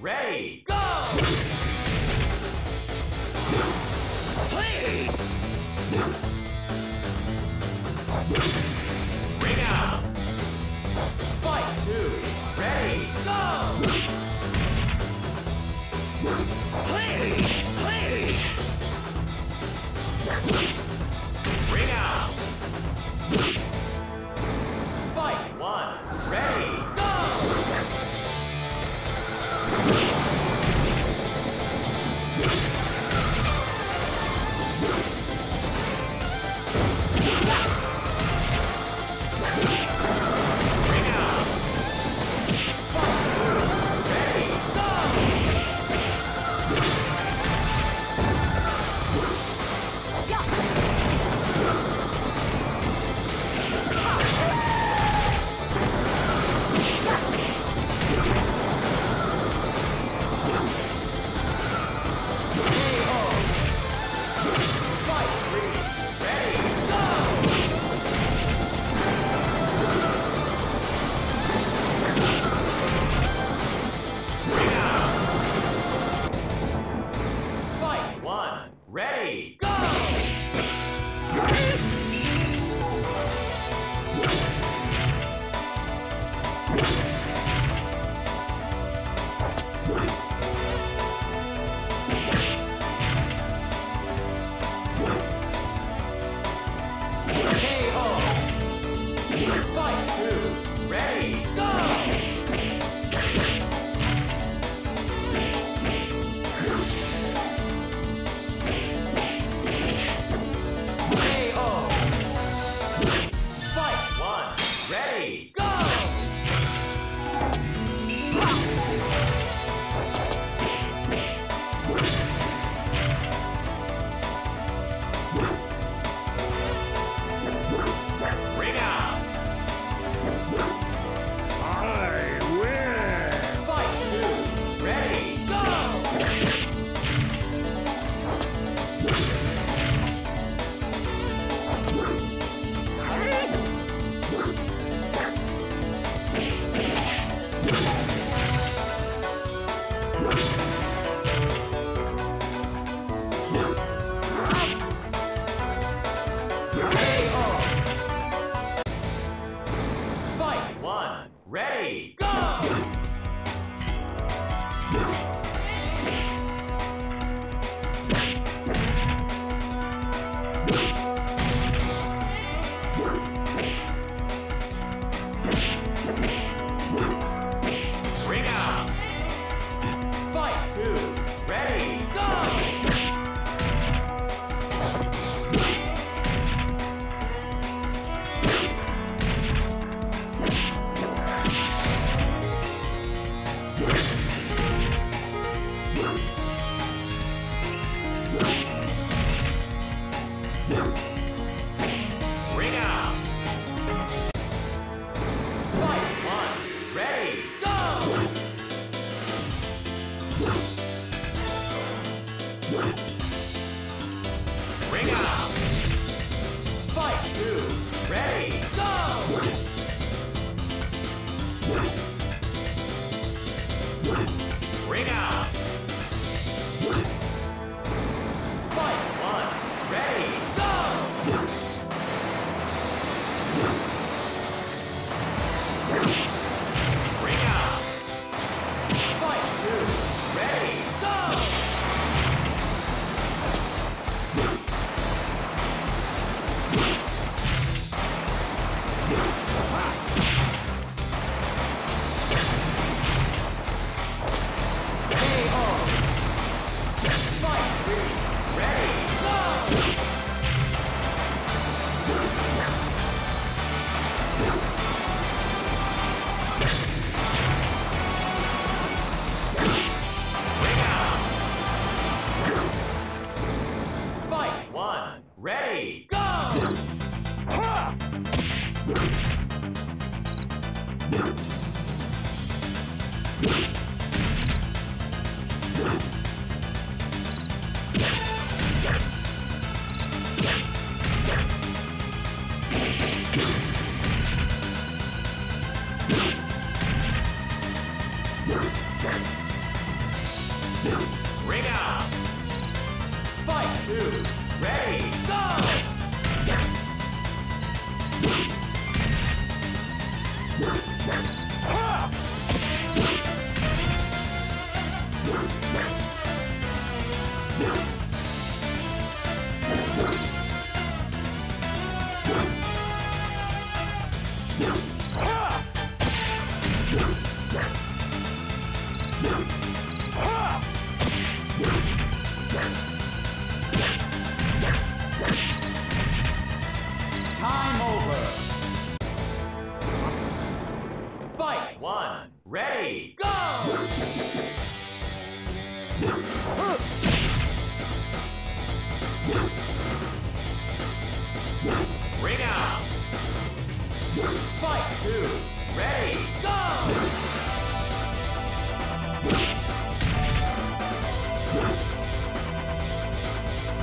Ready, go! Play! Ring out! Fight two! Ready, go! Play! Play! Ring out! Fight one! Ready, ready, go! Ring out! Ring out! Fight two! Ready!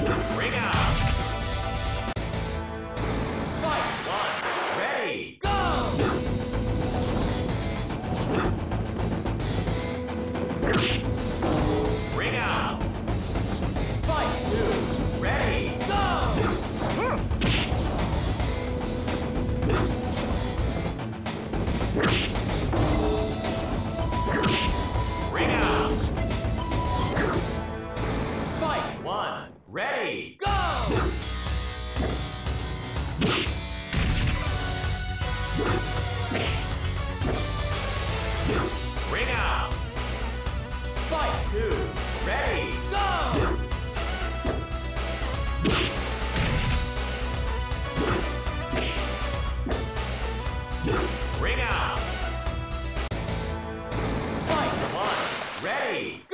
Ring Ring out. Fight one. Ready.